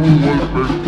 Comieron los animales,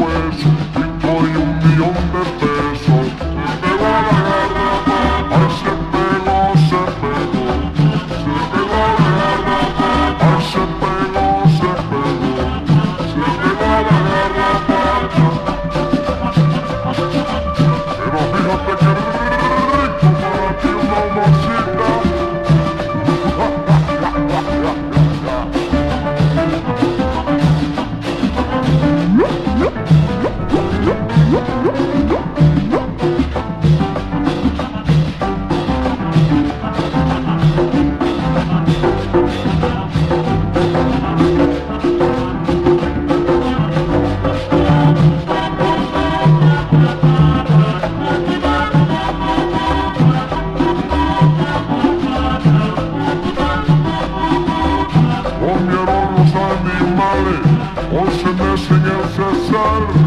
hoy se mecen el César.